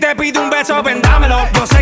Te pido un beso, vendámelo. Sé